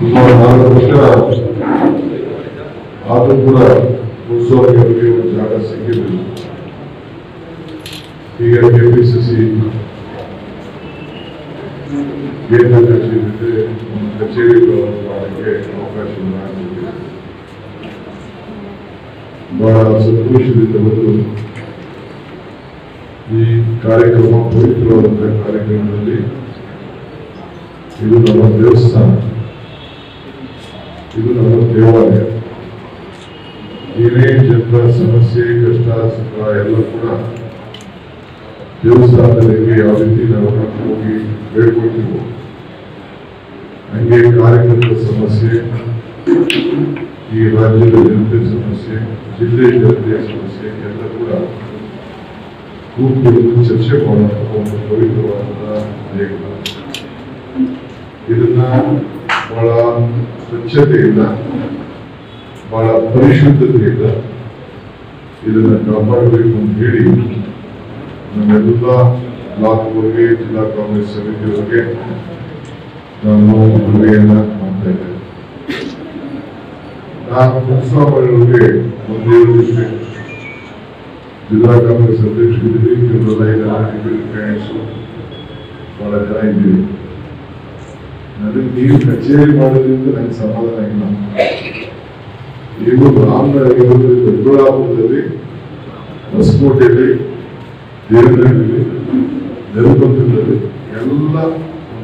ಸುಮಾರು ನಾಲ್ಕು ವರ್ಷ ಆದರೂ ಕೂಡ ಉತ್ಸವಕ್ಕೆ ಅವರಿಗೆ ಒಂದು ಜಾಗ ಸಿಕ್ಕಿರಲಿಲ್ಲ ಈಗ ಕೆಪಿಸಿಸಿ ಕೇಂದ್ರ ಕಚೇರಿ ಜೊತೆ ಒಂದು ಕಚೇರಿ ಮಾಡಲಿಕ್ಕೆ ಅವಕಾಶ ಮಾಡಿದೆ ಬಹಳ ಸಂತೋಷದಿಂದ ಬಂದು ಈ ಕಾರ್ಯಕ್ರಮ ಪವಿತ್ರವಾದಂತಹ ಕಾರ್ಯಕ್ರಮದಲ್ಲಿ ಇದು ನಮ್ಮ ದೇವಸ್ಥಾನ ಇದು ನಮ್ಮ ದೇವಾಲಯ ಏನೇ ಜನರ ಸಮಸ್ಯೆ, ಕಷ್ಟ, ಸುಖ, ಎಲ್ಲ ಕೂಡ ದೇವಸ್ಥಾನದಲ್ಲಿ ಯಾವ ರೀತಿ ನಾವು ಹೋಗಿ ಬೇಡ್ಕೊಳ್ತೀವೋ ಹಂಗೆ ಕಾರ್ಯಕರ್ತರ ಸಮಸ್ಯೆ, ಈ ರಾಜ್ಯದ ಜನತೆ ಸಮಸ್ಯೆ, ಜಿಲ್ಲೆ ಜನತೆಯ ಸಮಸ್ಯೆ, ಎಲ್ಲ ಕೂಡ ಕೂತ್ಕೊಂಡು ಚರ್ಚೆ ಮಾಡುವಂತಹ ಒಂದು ಪವಿತ್ರವಾದಂತಹ ಇದನ್ನ ಬಹಳ ಸ್ವಚ್ಛತೆಯಿಂದ ಬಹಳ ಪರಿಶುದ್ಧತೆಯಿಂದ ಇದನ್ನು ಕಾಪಾಡಬೇಕು ಅಂತ ಹೇಳಿ ನಮ್ಮೆಲ್ಲ ಬ್ಲಾಕ್ಗಳಿಗೆ ಜಿಲ್ಲಾ ಕಾಂಗ್ರೆಸ್ ಸಮಿತಿಯವರಿಗೆ ನಾನು ಮನವಿಯನ್ನ ಮಾಡ್ತಾ ಇದ್ದೇನೆ ನಾನು ಮುನ್ಸಿಪಾಲ್ಗಳಿಗೆ ಒಂದೇ ವಿಷಯ ಜಿಲ್ಲಾ ಕಾಂಗ್ರೆಸ್ ಅಧ್ಯಕ್ಷರಿದ್ದೀರಿ ಕೇಂದ್ರದ ಫ್ರೆಂಡ್ಸು ಬಹಳ ಜನ ಇದ್ದೀರಿ ನನಗೆ ನೀವು ಕಚೇರಿ ಮಾಡೋದ್ರಿಂದ ನನಗೆ ಸಮಾಧಾನ ಇಲ್ಲ ನೀವು ರಾಮನಗರ ದೊಡ್ಡಬಳ್ಳಾಪುರದಲ್ಲಿ ಹೊಸಕೋಟೆಯಲ್ಲಿ ದೇವನಹಳ್ಳಿ ನೆಲಮಂಗಲದಲ್ಲಿ ಎಲ್ಲ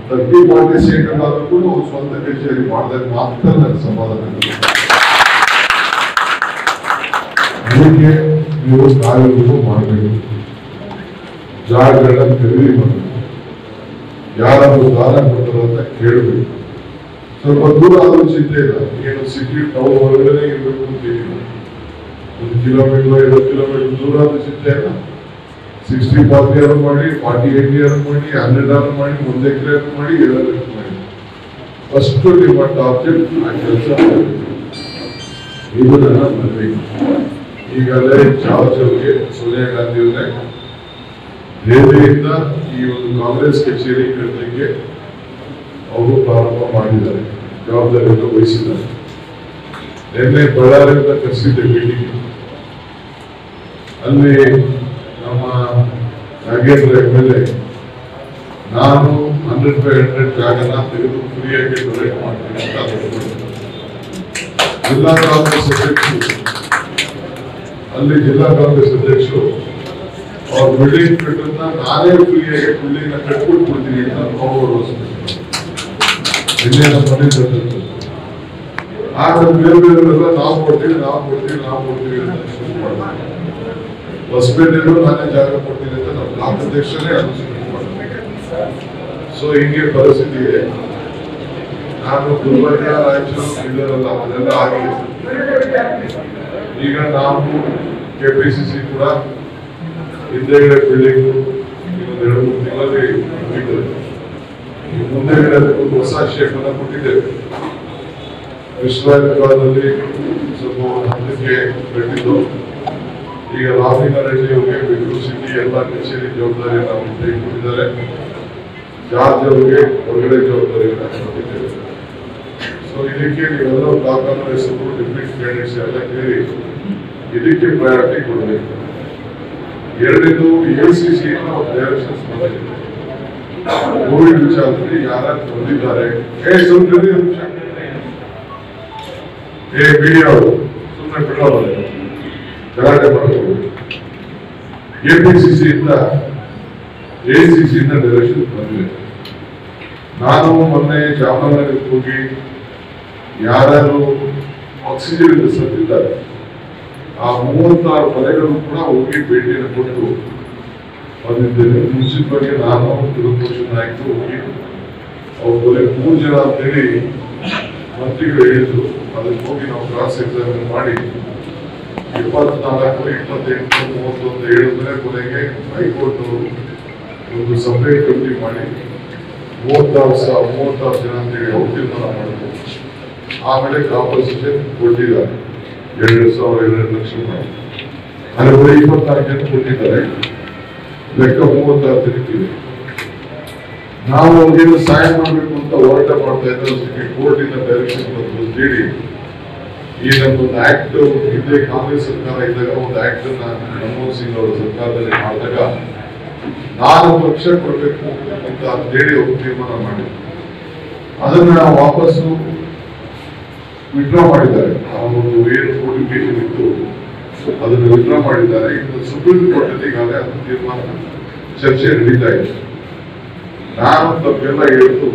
ತರ್ಟಿ ಫಾರ್ಟಿ ಸೀಟ್ ಆದರೂ ಕೂಡ ಒಂದು ಸ್ವಂತ ಕಚೇರಿ ಮಾಡಿದಾಗ ಮಾತ್ರ ನನಗೆ ಸಮಾಧಾನ ಇಲ್ಲ ಅದಕ್ಕೆ ನೀವು ಕಾರ್ಯಗಳು ಮಾಡಬೇಕು. ಜಾಗಗಳನ್ನ ಖರೀದಿ ಮಾಡಬೇಕು. ಯಾರಾದರೂ ದಾನ ಕೊಡ್ತಾರ ಅಂತ ಕೇಳಬೇಕು ಸ್ವಲ್ಪ ದೂರ ಆದ್ರೂ ಚಿಂತೆ ಇಲ್ಲ ಏನು ಸಿಟಿ ಟೌನ್ ಹೊರಗಡೆ ಇರಬೇಕು ಅಂತ ಏನಿಲ್ಲ. ಒಂದು ಕಿಲೋಮೀಟರ್ ಎರಡು ಕಿಲೋಮೀಟರ್ ದೂರ ಆದ್ರೂ ಚಿಂತೆ ಇಲ್ಲ ಸಿಕ್ಸ್ಟಿ ಫಾರ್ಟಿ ಆರ್ ಮಾಡಿ ಫಾರ್ಟಿ ಏಯ್ಟಿ ಆರ್ ಮಾಡಿ ಹಂಡ್ರೆಡ್ ಆರ್ ಮಾಡಿ, ಒಂದು ಎಕರೆ ಮಾಡಿ ಎರಡು ಎಕರೆ ಮಾಡಿ. ಫಸ್ಟ್ ನಿಮ್ಮ ಟಾರ್ಗೆಟ್ ಆ ಕೆಲಸ ಮಾಡಬೇಕು ಇದು ನನ್ನ ಮನವಿ. ಈಗಲೇ ಜಾರ್ಜ್ ಅವರಿಗೆ ಸೋನಿಯಾ ಗಾಂಧಿ ಅವರೇ ದೆಹಲಿಯಿಂದ ಈ ಒಂದು ಕಾಂಗ್ರೆಸ್ ಕಚೇರಿ ಕಟ್ಟಲಿಕ್ಕೆ ಅವರು ಪ್ರಾರಂಭ ಮಾಡಿದ್ದಾರೆ. ಜವಾಬ್ದಾರಿಯನ್ನು ವಹಿಸಿದ್ದಾರೆ. ನಿನ್ನೆ ಬಳ್ಳಾರಿಯಿಂದ ಕರೆಸಿದ್ದೆ ಮೀಟಿಂಗ್ ಅಲ್ಲಿ ನಮ್ಮ ನಾಗೇಂದ್ರ ಎಂ ಎಲ್ ಎ ನಾನು ಹಂಡ್ರೆಡ್ ಬೈ ಹಂಡ್ರೆಡ್ ಜಾಗನ ತೆಗೆದು ಫ್ರೀಯಾಗಿ ಡೊನೇಟ್ ಮಾಡ್ತೀನಿ ಅಂತ. ಜಿಲ್ಲಾ ಕಾಂಗ್ರೆಸ್ ಅಧ್ಯಕ್ಷರು, ಅಲ್ಲಿ ಜಿಲ್ಲಾ ಕಾಂಗ್ರೆಸ್ ಅಧ್ಯಕ್ಷರು ಅವ್ರ ಬಿಲ್ಡಿಂಗ್ ಕಟ್ಟನ್ನ ನಾನೇ ಫ್ರೀಯಾಗಿ ಬಿಲ್ಡಿಂಗ್ನ ಕಟ್ಬಿಟ್ಬಿಡ್ತೀನಿ ಅಂತ ಅವರು ನಿನ್ನೆ ನಮ್ಮ ಮನೆ ತಂದದ್ದು. ಆಗ ಬೇರೆ ಬೇರೆಲ್ಲ ನಾವು ಕೊಡ್ತೀವಿ ನಾವು ಕೊಡ್ತೀವಿ ನಾವು ಕೊಡ್ತೀವಿ ಅಂತ ಶುರು ಮಾಡಿದ್ರು. ಹೊಸಪೇಟೆಯಲ್ಲೂ ನಾನೇ ಜಾಗ ಕೊಡ್ತೀನಿ ಅಂತ ನಮ್ಮ ಬ್ಲಾಕ್ ಅಧ್ಯಕ್ಷರೇ ಅದು ಶುರು ಮಾಡಿದ್ರು. ಸೊ ಹಿಂಗೆ ಪರಿಸ್ಥಿತಿ ಇದೆ ನಾನು ಗುಲ್ಬರ್ಗ ರಾಯಚೂರು ಬೀದರಲ್ಲ ಅದೆಲ್ಲ ಆಗಿದೆ ಈಗ ನಾವು ಕೆಪಿಸಿಸಿ ಕೂಡ ಹಿಂದೆಗಡೆ ಬಿಲ್ಡಿಂಗ್ ಇನ್ನೊಂದು ಎರಡು ಮೂರು ತಿಂಗಳಲ್ಲಿ ಮುಗಿತದೆ. ಒಂದು ಹೊಸ ಶೇಪ್ ಕೊಟ್ಟಿದೆ. ವಿಶ್ವರಾಜ ಕಾಲದಲ್ಲಿ ಸ್ವಲ್ಪ ಹಂತಕ್ಕೆ ಕಟ್ಟಿದ್ದು ಈಗ ರಾಮಲಿಂಗಾರೆಡ್ಡಿ ಅವರಿಗೆ ಬೆಂಗಳೂರು ಸಿಟಿ ಎಲ್ಲ ಕಚೇರಿ ಜವಾಬ್ದಾರಿ ನಾವು ತೆಗೆದುಕೊಂಡಿದ್ದಾರೆ ಜಾರ್ಜ್ ಅವರಿಗೆ ಹೊರಗಡೆ ಜವಾಬ್ದಾರಿಯನ್ನು ಕೊಟ್ಟಿದ್ದೇವೆ ಸೊ ಇದಕ್ಕೆ ನೀವೆಲ್ಲ ಬ್ಲಾಕ್ ಹೆಸರು ಡಿಫ್ರೆಂಟ್ ಕ್ಯಾಂಡಿಡೇಟ್ಸ್ ಎಲ್ಲ ಕೇಳಿ, ಇದಕ್ಕೆ ಪ್ರಯಾರಿಟಿ ಕೊಡಬೇಕು. ಎರಡನೇದು ಎಲ್ ಸಿ ಸಿ ಡೈರೆಕ್ಷನ್ಸ್ ಬಂದಿದೆ. ಕೋವಿಡ್ ವಿಚಾರದಲ್ಲಿ ಯಾರು ಬಂದಿದ್ದಾರೆ. ಏ ಸುಮ್ಮನೆ ಏ ಮೀಡಿಯಾ ಸುಮ್ಮನೆ ಬಿಡೋಲ್ಲ ಗಲಾಟೆ ಮಾಡಬಹುದು ಎಪಿಸಿಸಿ ಇಂದ ಎಸಿಸಿ ಇಂದ ಡೈರೆಕ್ಷನ್ ಬಂದಿದೆ. ನಾನು ಮೊನ್ನೆ ಚಾಮರಾಜನಗರಕ್ಕೆ ಹೋಗಿ ಯಾರು ಆಕ್ಸಿಜನ್ ಸತ್ತಿದ್ದಾರೆ. ಆ ಮೂವತ್ತಾರು ಮನೆಗಳು ಕೂಡ ಹೋಗಿ ಭೇಟಿಯನ್ನು ಕೊಟ್ಟು ಬಂದಿದ್ದೇನೆ ಮುಂಚಿತವಾಗಿ ನಾನು ತಿರುಪತಿ ಆಯಿತು ಅವ್ರ ಕೊಲೆ ಮೂರು ಜನ ಅಂತೇಳಿ ಮಂತ್ರಿಗಳು ಹೇಳಿದ್ರು. ಅದಕ್ಕೆ ಹೋಗಿ ನಾವು ಕ್ರಾಸ್ ಎಕ್ಸಾಮಿನ್ ಮಾಡಿ ಇಪ್ಪತ್ನಾಲ್ಕು ಇಪ್ಪತ್ತೆಂಟು ಅಂತ ಹೇಳಿದ್ರೆ ಕೊನೆಗೆ ಹೈಕೋರ್ಟ್ ಅವರು ಒಂದು ಸಪರೇಟ್ ಕಮಿಟಿ ಮಾಡಿ ಮೂವತ್ತಾರು ಸಾವಿರ ಮೂವತ್ತಾರು ಜನ ಅಂತೇಳಿ ಅವ್ರು ತೀರ್ಮಾನ ಆಮೇಲೆ ಕಾಂಪನ್ಸೇಷನ್ ಕೊಟ್ಟಿದ್ದಾರೆ. ಎರಡು ಸಾವಿರ ಎರಡು ಲಕ್ಷ ರೂಪಾಯಿ. ಬರೀ ಇಪ್ಪತ್ನಾಲ್ಕು ಜನ ಕೊಟ್ಟಿದ್ದಾರೆ. ಲೆಕ್ಕ ಹೋಗುವಂತ ಜನಕ್ಕಿದೆ ನಾವು ಅವರಿಗೆ ಸಹಾಯ ಮಾಡಬೇಕು ಅಂತ ಹೋರಾಟ ಮಾಡ್ತಾ ಇದ್ದಾರೆ ಕೋರ್ಟಿನ ಡೈರೆಕ್ಷನ್ ಬಂದು ಅಂತೇಳಿ ಈ ನಮ್ದೊಂದು ಆಕ್ಟ್ ಹಿಂದೆ ಕಾಂಗ್ರೆಸ್ ಸರ್ಕಾರ ಇದ್ದಾಗ ಒಂದು ಆಕ್ಟ್ ಮನಮೋಹನ್ ಸಿಂಗ್ ಅವರ ಸರ್ಕಾರದಲ್ಲಿ ಮಾಡಿದಾಗ ನಾನು ಪಕ್ಷ ಕೊಡಬೇಕು ಅಂತ ಹೇಳಿ ಒಂದು ತೀರ್ಮಾನ ಮಾಡಿದ್ರು. ಅದನ್ನ ವಾಪಸ್ಸು ವಿಡ್ರಾ ಮಾಡಿದ್ದಾರೆ. ಒಂದು ಏನು ಅದನ್ನು ವಿಡ್ರಾ ಮಾಡಿದ್ದಾರೆ. ಇನ್ನು ಸುಪ್ರೀಂ ಕೋರ್ಟ್ ಅಲ್ಲಿ ಈಗಾಗಲೇ ಅದು ತೀರ್ಮಾನ ಚರ್ಚೆ ನಡೀತಾ ಇದೆ. ನಾನು ತಪ್ಪೆಲ್ಲ ಹೇಳ್ತು.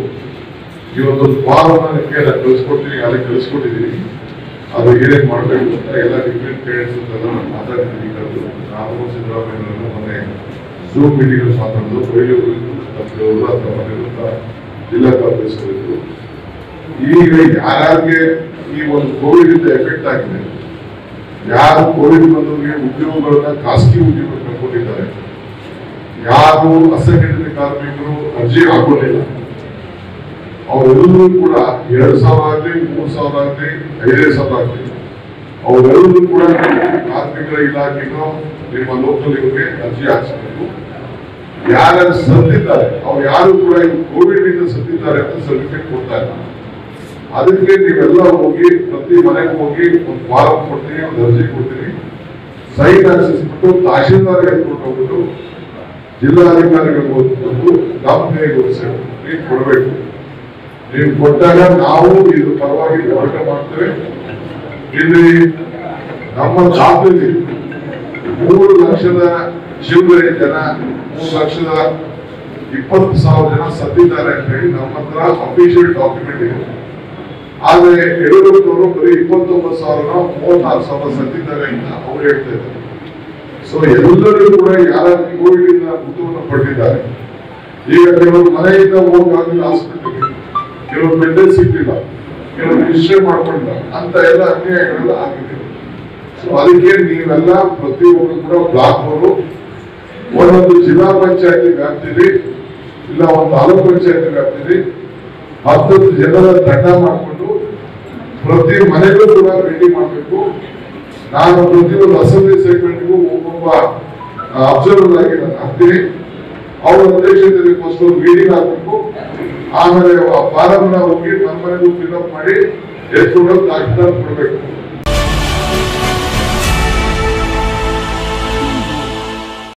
ಇವತ್ತೊಂದು ಫಾರ್ಮ್ ನಿಮಗೆ ನಾನು ಕಳಿಸ್ಕೊಡ್ತೀನಿ ಅಲ್ಲಿ ಕಳಿಸ್ಕೊಟ್ಟಿದ್ದೀನಿ. ಅದು ಏನೇನು ಮಾಡಬೇಕು ಅಂತ ಎಲ್ಲ ಡಿಫ್ರೆಂಟ್ ಪೇರೆಂಟ್ಸ್ ಅಂತ ನಾನು ಮಾತಾಡ್ತೀನಿ ಕರೆದು ನಾನು ಸಿದ್ದರಾಮಯ್ಯ ಮೊನ್ನೆ ಝೂಮ್ ಮೀಟಿಂಗ್ ಅಲ್ಲಿ ಮಾತಾಡೋದು ಕೊಯ್ಲೂರು ತಮ್ಮವರು ಅಥವಾ ಮನೆಯಲ್ಲಿರುವಂತ ಜಿಲ್ಲಾ ಕಾಂಗ್ರೆಸ್ ಇದ್ರು ಈಗ ಯಾರ್ಯಾರಿಗೆ ಈ ಒಂದು ಕೋವಿಡ್ ಇಂದ ಎಫೆಕ್ಟ್ ಆಗಿದೆ ಯಾರು ಕೋವಿಡ್ ಬಂದವರಿಗೆ ಉದ್ಯೋಗಗಳನ್ನ ಖಾಸಗಿ ಉದ್ಯೋಗ ಕೊಟ್ಟಿದ್ದಾರೆ ಯಾರು ಅಸಂಘಟಿತ ಕಾರ್ಮಿಕರು ಅರ್ಜಿ ಹಾಕೊಂಡಿಲ್ಲ ಅವರೆಲ್ಲರೂ ಕೂಡ ಎರಡು ಸಾವಿರ ಆಗಲಿ, ಮೂರು ಸಾವಿರ ಆಗಲಿ ಐದೈದು ಸಾವಿರ ಆಗಲಿ, ಅವರೆಲ್ಲರೂ ಕೂಡ ಕಾರ್ಮಿಕರ ಇಲಾಖೆಗೂ ನಿಮ್ಮ ಲೋಕಲ್ ಅರ್ಜಿ ಹಾಕಿಸಬೇಕು. ಯಾರು ಸತ್ತಿದ್ದಾರೆ, ಅವ್ರು ಯಾರು ಕೂಡ ಕೋವಿಡ್ ಇಂದ ಸತ್ತಿದ್ದಾರೆ ಅಂತ ಸರ್ಟಿಫಿಕೇಟ್ ಕೊಡ್ತಾ ಇಲ್ಲ. ಅದಕ್ಕೆ ನೀವೆಲ್ಲ ಹೋಗಿ, ಪ್ರತಿ ಮನೆಗೆ ಹೋಗಿ ಒಂದು ಫಾರಂ ಕೊಡ್ತೀನಿ, ಒಂದು ಅರ್ಜಿ ಕೊಡ್ತೀನಿ. ಸೈನ್ ಹಾಕಿಸ್ಬಿಟ್ಟು ತಹಶೀಲ್ದಾರ್ಗೆ ಕೊಟ್ಟೋಗ್ಬಿಟ್ಟು ಜಿಲ್ಲಾಧಿಕಾರಿಗಳು ಬಂದು ಕಂಪ್ನಿಗೆ ಗೊಳಿಸಬೇಕು ನೀವು ಕೊಡಬೇಕು. ನೀವು ಕೊಟ್ಟಾಗ ನಾವು ಇದ್ರ ಪರವಾಗಿ ಹೋರಾಟ ಮಾಡ್ತೇವೆ. ಇಲ್ಲಿ ನಮ್ಮ ಖಾತೆಯಲ್ಲಿ ಮೂರು ಲಕ್ಷದ ಚಿಲ್ಲರೆ ಜನ, ಮೂರು ಲಕ್ಷದ ಇಪ್ಪತ್ತು ಸಾವಿರ ಜನ ಸತ್ತಿದ್ದಾರೆ ಅಂತ ಹೇಳಿ ನಮ್ಮ ಹತ್ರ ಅಫಿಷಿಯಲ್ ಡಾಕ್ಯುಮೆಂಟ್ ಇದೆ. ಆದ್ರೆ ಯಡಿಯೂರಪ್ಪನವರು ಬರೀ ಇಪ್ಪತ್ತೊಂಬತ್ತು ಸಾವಿರ ಮೂವತ್ತಾರು ಸಾವಿರ ಸತ್ತಿದ್ದಾರೆ ಅಂತ ಅವ್ರು ಹೇಳ್ತಾ ಇದ್ದಾರೆ. ಸೊ ಎಲ್ಲರೂ ಕೂಡ ಯಾರಾದ್ರೂ ಕೋವಿಡ್ ಇಂದ ಮೃತವನ್ನು ಪಡೆದಿದ್ದಾರೆ. ಈಗ ಕೆಲವರು ಮನೆಯಿಂದ ಹೋಗಿ ಹಾಸ್ಪಿಟಲ್ಗೆ ಕೆಲವರು ಬೆಡ್ಡೇ ಸಿಕ್ಕಿಲ್ಲ ಕೆಲವರು ರಿಜಿಸ್ಟರ್ ಮಾಡ್ಕೊಂಡಿಲ್ಲ ಅಂತ ಎಲ್ಲ ಅನ್ಯಾಯಗಳೆಲ್ಲ ಆಗಿದೆ. ಸೊ ಅದಕ್ಕೆ ನೀವೆಲ್ಲ ಪ್ರತಿಯೊಬ್ಬರು ಕೂಡ ಬ್ಲಾಕ್ ಅವರು, ಒಂದೊಂದು ಜಿಲ್ಲಾ ಪಂಚಾಯತಿ ವ್ಯಾಪ್ತಿಲಿ, ಇಲ್ಲ ಒಂದು ತಾಲೂಕು ಪಂಚಾಯತಿ ವ್ಯಾಪ್ತಿಲಿ ಹತ್ತತ್ತು ಜನರ ತಂಡ ಮಾಡಿಕೊಂಡು ಪ್ರತಿ ಮನೆಗೂ ಕೂಡ ಭೇಟಿ ಮಾಡಬೇಕು. ನಾನು ಪ್ರತಿಯೊಂದು ಅಸೆಂಬ್ಲಿ ಸೆಗ್ಮೆಂಟ್ಗೂ ಒಬ್ಬೊಬ್ಬ ಅಬ್ಸರ್ವರ್ ಆಗಿ ನಾನು ಹಾಕ್ತೀನಿ ಅವ್ರ ಅಧ್ಯಕ್ಷತೆಯಲ್ಲಿ ಫಸ್ಟ್ ಮೀಟಿಂಗ್ ಹಾಕಬೇಕು ಆಮೇಲೆ ಆ ಫಾರಂ ನ ಹೋಗಿ ನಮ್ಮ ಮನೆಗೂ ಫಿಲ್ಅಪ್ ಮಾಡಿ ಎತ್ಕೊಂಡು ಡಾಕ್ಟರ್ ಕೊಡಬೇಕು.